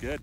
Good.